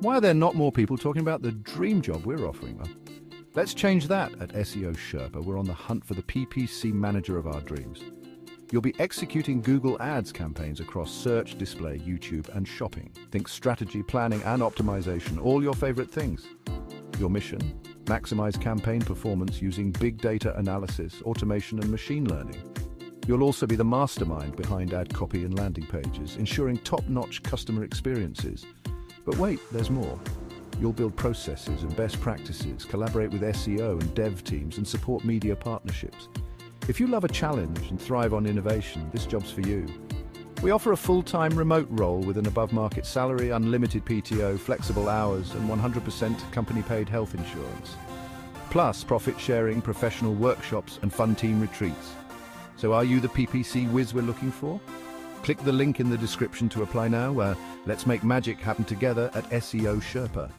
Why are there not more people talking about the dream job we're offering? Well, let's change that at SEO Sherpa. We're on the hunt for the PPC manager of our dreams. You'll be executing Google Ads campaigns across search, display, YouTube, and shopping. Think strategy, planning, and optimization, all your favorite things. Your mission? Maximize campaign performance using big data analysis, automation, and machine learning. You'll also be the mastermind behind ad copy and landing pages, ensuring top-notch customer experiences. But wait, there's more. You'll build processes and best practices, collaborate with SEO and dev teams, and support media partnerships. If you love a challenge and thrive on innovation, this job's for you. We offer a full-time remote role with an above-market salary, unlimited PTO, flexible hours, and 100% company-paid health insurance. Plus, profit-sharing, professional workshops, and fun team retreats. So are you the PPC whiz we're looking for? Click the link in the description to apply now. Uh, let's make magic happen together at SEO Sherpa.